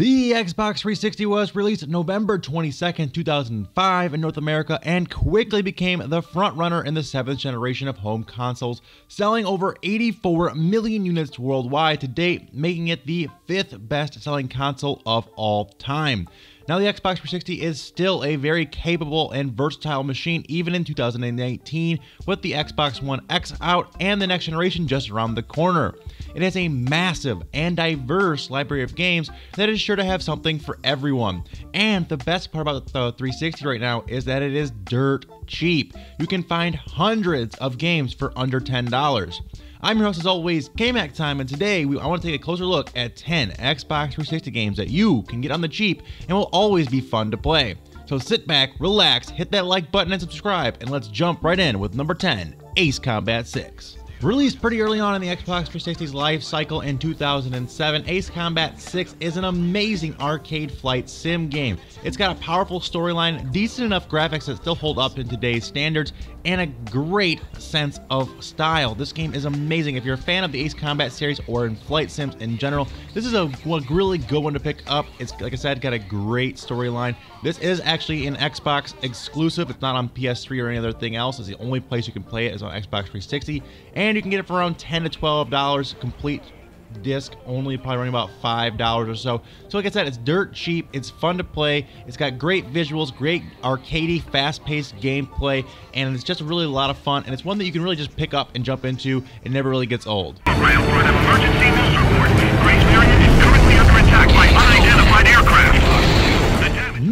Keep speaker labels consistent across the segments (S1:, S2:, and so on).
S1: The Xbox 360 was released November 22nd, 2005 in North America and quickly became the frontrunner in the seventh generation of home consoles, selling over 84 million units worldwide to date, making it the fifth best selling console of all time. Now, the Xbox 360 is still a very capable and versatile machine, even in 2018, with the Xbox One X out and the next generation just around the corner. It has a massive and diverse library of games that is sure to have something for everyone. And the best part about the 360 right now is that it is dirt cheap. You can find hundreds of games for under $10. I'm your host as always, KMack Time, and today we, I want to take a closer look at 10 Xbox 360 games that you can get on the cheap and will always be fun to play. So sit back, relax, hit that like button and subscribe, and let's jump right in with number 10, Ace Combat 6. Released pretty early on in the Xbox 360's life cycle in 2007, Ace Combat 6 is an amazing arcade flight sim game. It's got a powerful storyline, decent enough graphics that still hold up in today's standards, and a great sense of style. This game is amazing. If you're a fan of the Ace Combat series or in flight sims in general, this is a really good one to pick up. It's, like I said, got a great storyline. This is actually an Xbox exclusive. It's not on PS3 or any other thing else. It's the only place you can play it is on Xbox 360. And you can get it for around 10 to $12 complete disc only probably running about five dollars or so so like i said it's dirt cheap it's fun to play it's got great visuals great arcadey fast-paced gameplay and it's just really a lot of fun and it's one that you can really just pick up and jump into it never really gets old
S2: emergency news report. Grace is currently under attack by unidentified aircraft.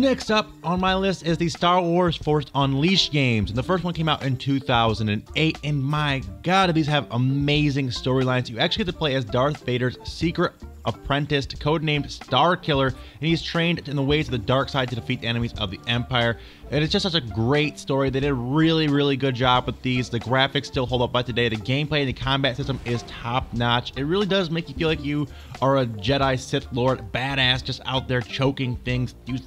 S1: Next up on my list is the Star Wars Force Unleashed games. And the first one came out in 2008. And my god, these have amazing storylines. You actually get to play as Darth Vader's secret apprentice, codenamed Star Killer, and he's trained in the ways of the dark side to defeat the enemies of the Empire. And it's just such a great story. They did a really, really good job with these. The graphics still hold up by today. The gameplay and the combat system is top notch. It really does make you feel like you are a Jedi Sith Lord, badass, just out there choking things, use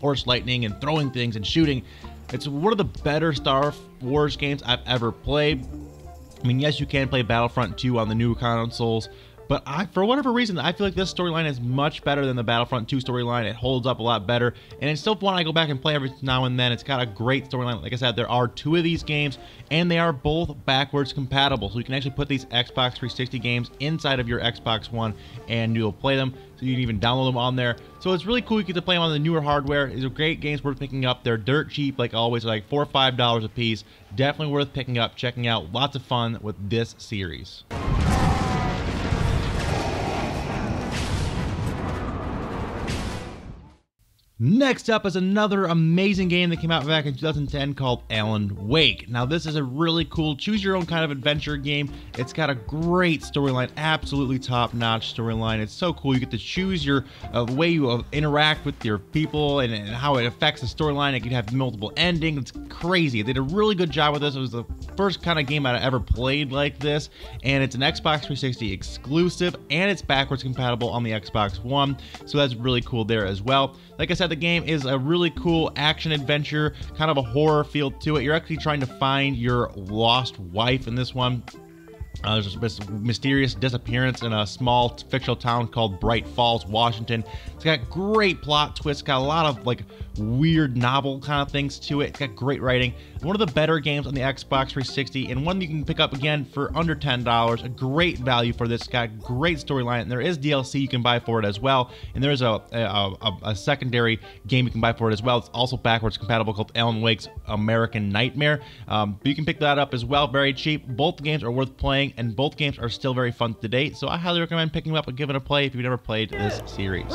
S1: force lightning and throwing things and shooting. It's one of the better Star Wars games I've ever played. I mean, yes, you can play Battlefront 2 on the new consoles, but I, for whatever reason, I feel like this storyline is much better than the Battlefront 2 storyline. It holds up a lot better, and it's still one I go back and play every now and then. It's got a great storyline. Like I said, there are two of these games, and they are both backwards compatible, so you can actually put these Xbox 360 games inside of your Xbox One, and you'll play them. So you can even download them on there. So it's really cool. You get to play them on the newer hardware. These are great games worth picking up. They're dirt cheap, like always, like four or five dollars a piece. Definitely worth picking up, checking out. Lots of fun with this series. Next up is another amazing game that came out back in 2010 called Alan Wake. Now, this is a really cool choose your own kind of adventure game. It's got a great storyline, absolutely top notch storyline. It's so cool. You get to choose your uh, way you uh, interact with your people and, and how it affects the storyline. It can have multiple endings. It's crazy. They did a really good job with this. It was the first kind of game I ever played like this, and it's an Xbox 360 exclusive and it's backwards compatible on the Xbox One. So that's really cool there as well. Like I said, the game is a really cool action adventure, kind of a horror feel to it. You're actually trying to find your lost wife in this one. Uh, there's this mysterious disappearance in a small fictional town called Bright Falls, Washington. It's got great plot twists, got a lot of like weird novel kind of things to it. It's got great writing. One of the better games on the Xbox 360, and one you can pick up again for under $10. A great value for this. It's got great storyline, there is DLC you can buy for it as well. And there is a, a, a, secondary game you can buy for it as well. It's also backwards compatible called Alan Wake's American Nightmare. Um, but you can pick that up as well, very cheap. Both games are worth playing, and both games are still very fun to date. So I highly recommend picking them up and giving it a play if you've never played this series.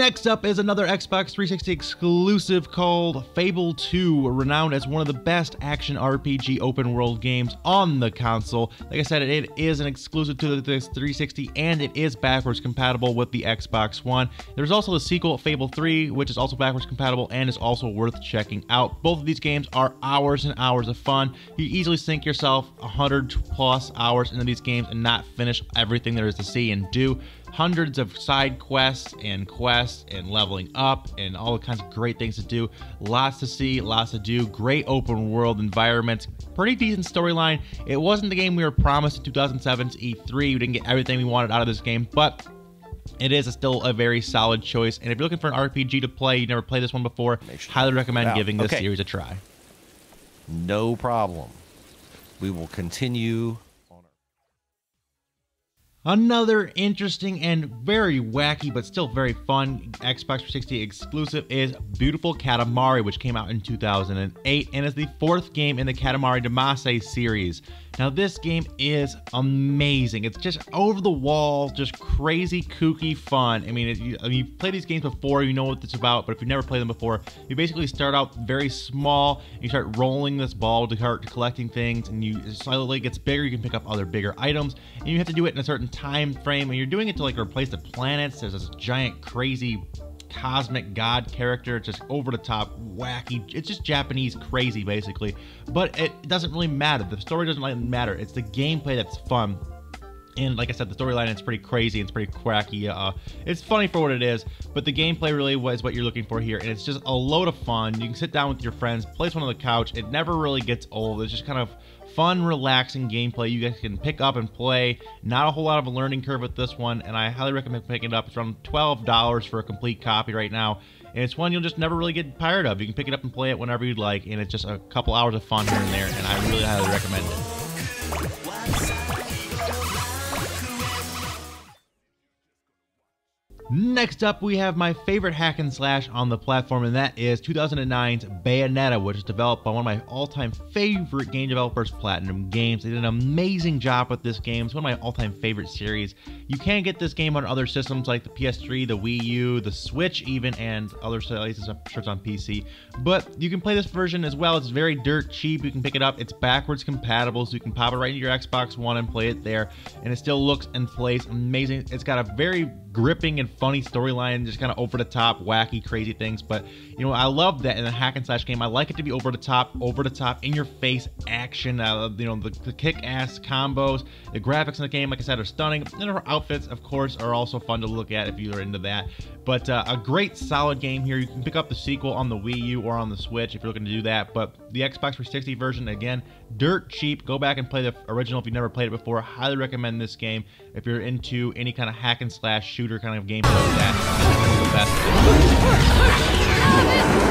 S1: Next up is another Xbox 360 exclusive called Fable 2, renowned as one of the best action RPG open world games on the console. Like I said, it is an exclusive to the 360 and it is backwards compatible with the Xbox One. There's also the sequel, Fable 3, which is also backwards compatible and is also worth checking out. Both of these games are hours and hours of fun. You easily sink yourself 100 plus hours into these games and not finish everything there is to see and do. Hundreds of side quests and quests and leveling up and all kinds of great things to do. Lots to see, lots to do. Great open world environments, pretty decent storyline. It wasn't the game we were promised in 2007's E3. We didn't get everything we wanted out of this game, but it is still a very solid choice. And if you're looking for an RPG to play, you never played this one before, highly recommend giving this
S3: okay.
S1: series a try.
S3: No problem. We will continue
S1: Another interesting and very wacky but still very fun Xbox 360 exclusive is Beautiful Katamari, which came out in 2008 and is the fourth game in the Katamari Damacy series. Now, this game is amazing. It's just over the wall, just crazy, kooky fun. I mean, it, you, I mean, you've played these games before, you know what it's about, but if you've never played them before, you basically start out very small, you start rolling this ball to start collecting things, and you slowly gets bigger, you can pick up other bigger items, and you have to do it in a certain time frame, and you're doing it to like replace the planets. There's this giant, crazy cosmic god character, It's just over the top, wacky. It's just Japanese crazy, basically. But it doesn't really matter. The story doesn't really matter. It's the gameplay that's fun. And like I said, the storyline is pretty crazy. It's pretty quacky. Uh, it's funny for what it is, but the gameplay really was what you're looking for here. And it's just a load of fun. You can sit down with your friends, this one on the couch. It never really gets old. It's just kind of fun, relaxing gameplay you guys can pick up and play. Not a whole lot of a learning curve with this one, and I highly recommend picking it up. It's around $12 for a complete copy right now. And it's one you'll just never really get tired of. You can pick it up and play it whenever you'd like, and it's just a couple hours of fun here and there, and I really highly recommend it. Next up, we have my favorite hack and slash on the platform, and that is 2009's Bayonetta, which is developed by one of my all-time favorite game developers, Platinum Games. They did an amazing job with this game. It's one of my all-time favorite series. You can get this game on other systems like the PS3, the Wii U, the Switch even, and other places, it's on PC. But you can play this version as well. It's very dirt cheap. You can pick it up. It's backwards compatible, so you can pop it right into your Xbox One and play it there. And it still looks and plays amazing. It's got a very gripping and funny storyline, just kind of over the top, wacky, crazy things. But you know, I love that in a hack and slash game. I like it to be over the top, over the top, in your face action. Uh, you know, the, the kick ass combos, the graphics in the game, like I said, are stunning. And her outfits, of course, are also fun to look at if you're into that. But uh, a great, solid game here. You can pick up the sequel on the Wii U or on the Switch if you're looking to do that. But the Xbox 360 version, again, dirt cheap. Go back and play the original if you've never played it before. Highly recommend this game if you're into any kind of hack and slash shooter kind of game like that.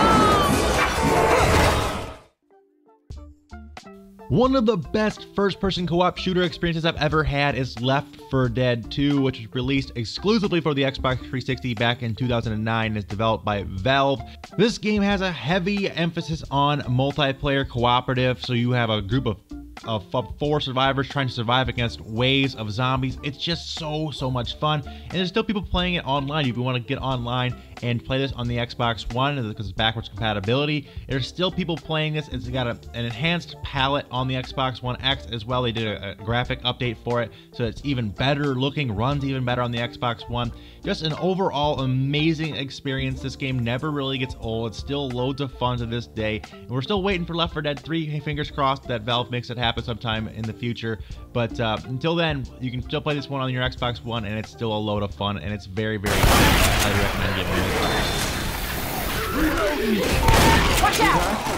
S1: One of the best first person co op shooter experiences I've ever had is Left 4 Dead 2, which was released exclusively for the Xbox 360 back in 2009 and is developed by Valve. This game has a heavy emphasis on multiplayer cooperative, so you have a group of of four survivors trying to survive against waves of zombies. It's just so, so much fun. And there's still people playing it online. If you want to get online and play this on the Xbox One because it's backwards compatibility, there's still people playing this. It's got a, an enhanced palette on the Xbox One X as well. They did a, a graphic update for it, so it's even better looking, runs even better on the Xbox One. Just an overall amazing experience. This game never really gets old. It's still loads of fun to this day. And we're still waiting for Left 4 Dead 3. Hey, fingers crossed that Valve makes it happen sometime in the future. But uh, until then, you can still play this one on your Xbox One, and it's still a load of fun, and it's very, very fun. I recommend it.
S4: Watch out!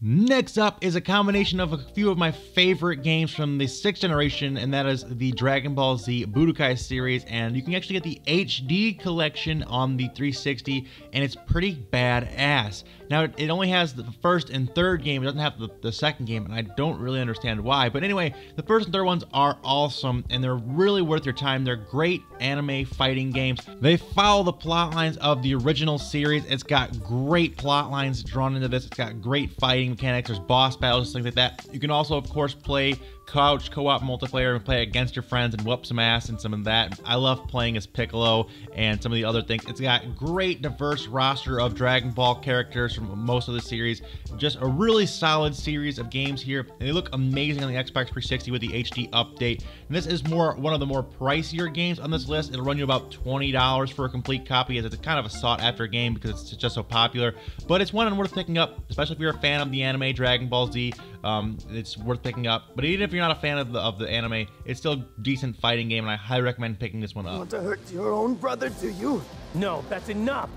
S1: Next up is a combination of a few of my favorite games from the sixth generation, and that is the Dragon Ball Z Budokai series. And you can actually get the HD collection on the 360, and it's pretty badass. Now, it only has the first and third game, it doesn't have the, the second game, and I don't really understand why. But anyway, the first and third ones are awesome, and they're really worth your time. They're great anime fighting games. They follow the plot lines of the original series. It's got great plot lines drawn into this, it's got great fighting mechanics, there's boss battles, things like that. You can also, of course, play couch co-op multiplayer and play against your friends and whoop some ass and some of that. I love playing as Piccolo and some of the other things. It's got great diverse roster of Dragon Ball characters from most of the series. Just a really solid series of games here. And they look amazing on the Xbox 360 with the HD update. And this is more one of the more pricier games on this list. It'll run you about $20 for a complete copy as it's kind of a sought after game because it's just so popular. But it's one worth picking up, especially if you're a fan of the anime Dragon Ball Z. Um, it's worth picking up. But even if you're not a fan of the of the anime, it's still a decent fighting game, and I highly recommend picking this one up.
S4: Want to hurt your own brother, do you?
S5: No, that's enough.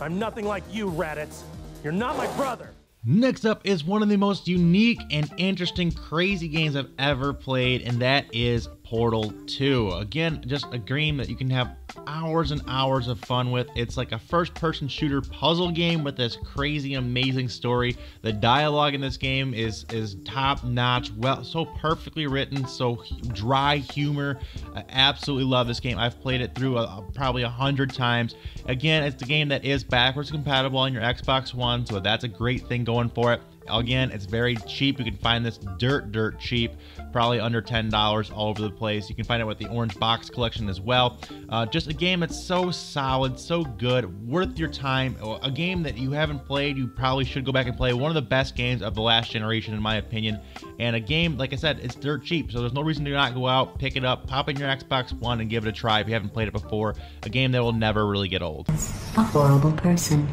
S5: I'm nothing like you, Raditz. You're not my brother.
S1: Next up is one of the most unique and interesting crazy games I've ever played, and that is Portal 2. Again, just a game that you can have hours and hours of fun with. It's like a first person shooter puzzle game with this crazy amazing story. The dialogue in this game is is top notch, well so perfectly written, so dry humor. I absolutely love this game. I've played it through a, a, probably a hundred times. Again, it's the game that is backwards compatible on your Xbox One, so that's a great thing going for it. Again, it's very cheap. You can find this dirt, dirt cheap, probably under $10 all over the place. You can find it with the Orange Box Collection as well. Uh, just a game that's so solid, so good, worth your time. A game that you haven't played, you probably should go back and play. One of the best games of the last generation, in my opinion. And a game, like I said, it's dirt cheap, so there's no reason to not go out, pick it up, pop it in your Xbox One, and give it a try if you haven't played it before. A game that will never really get old.
S6: A horrible person.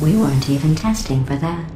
S6: We weren't even testing for that.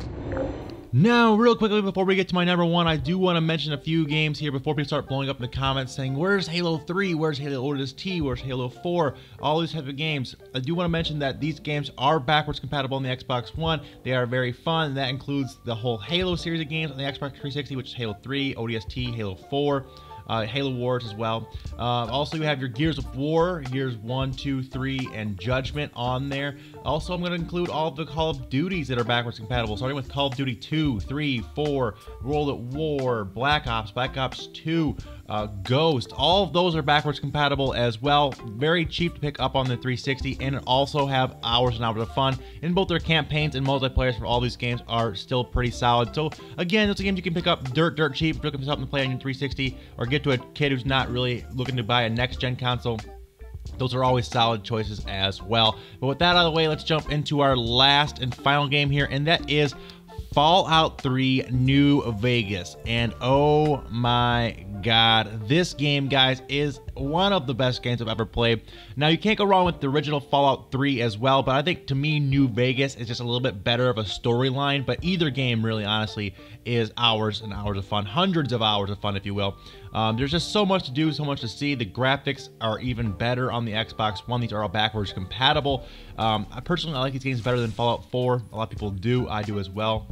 S1: Now, real quickly before we get to my number one, I do want to mention a few games here before people start blowing up in the comments saying, Where's Halo 3? Where's Halo ODST? Where's Halo 4? All these type of games. I do want to mention that these games are backwards compatible on the Xbox One. They are very fun. And that includes the whole Halo series of games on the Xbox 360, which is Halo 3, ODST, Halo 4 uh, Halo Wars as well. Uh, also, you have your Gears of War, Gears 1, 2, 3, and Judgment on there. Also, I'm going to include all the Call of Duties that are backwards compatible, starting with Call of Duty 2, 3, 4, World at War, Black Ops, Black Ops 2, uh, Ghost. All of those are backwards compatible as well. Very cheap to pick up on the 360 and also have hours and hours of fun. In both their campaigns and multiplayers for all these games are still pretty solid. So again, those are games you can pick up dirt, dirt cheap, looking for something to play on your 360 or get to a kid who's not really looking to buy a next gen console those are always solid choices as well. But with that out of the way, let's jump into our last and final game here, and that is Fallout 3 New Vegas. And oh my god, this game, guys, is one of the best games I've ever played. Now, you can't go wrong with the original Fallout 3 as well, but I think to me, New Vegas is just a little bit better of a storyline. But either game, really, honestly, is hours and hours of fun, hundreds of hours of fun, if you will. Um, there's just so much to do, so much to see. The graphics are even better on the Xbox One. These are all backwards compatible. Um, I personally I like these games better than Fallout 4. A lot of people do. I do as well.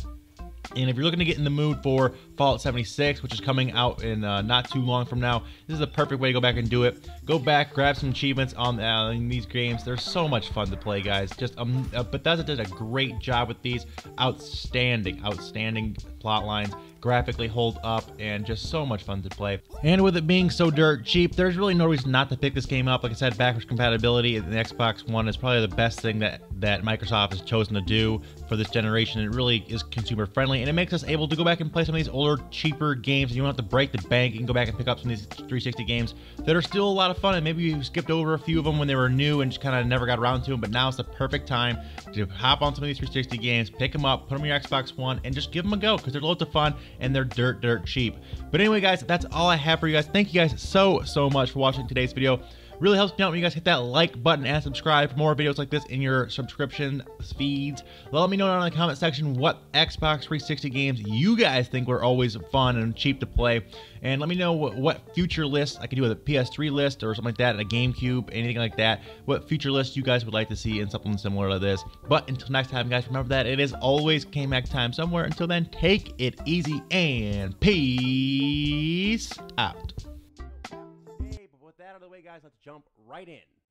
S1: And if you're looking to get in the mood for Fallout 76, which is coming out in uh, not too long from now, this is the perfect way to go back and do it. Go back, grab some achievements on uh, these games. They're so much fun to play, guys. Just um, uh, Bethesda did a great job with these. Outstanding, outstanding plot lines graphically hold up, and just so much fun to play. And with it being so dirt cheap, there's really no reason not to pick this game up. Like I said, backwards compatibility in the Xbox One is probably the best thing that, that Microsoft has chosen to do for this generation. It really is consumer friendly, and it makes us able to go back and play some of these older, cheaper games. You don't have to break the bank. You can go back and pick up some of these 360 games that are still a lot of fun, and maybe you skipped over a few of them when they were new and just kind of never got around to them, but now it's the perfect time to hop on some of these 360 games, pick them up, put them on your Xbox One, and just give them a go because they're loads of fun and they're dirt, dirt cheap. But anyway, guys, that's all I have for you guys. Thank you guys so, so much for watching today's video. Really helps me out when you guys hit that like button and subscribe for more videos like this in your subscription feeds. Let me know down in the comment section what Xbox 360 games you guys think were always fun and cheap to play. And let me know what, what future lists I could do with a PS3 list or something like that, a GameCube, anything like that. What future lists you guys would like to see in something similar to this. But until next time, guys, remember that it is always KMack time somewhere. Until then, take it easy and peace out
S5: guys, let's jump right in.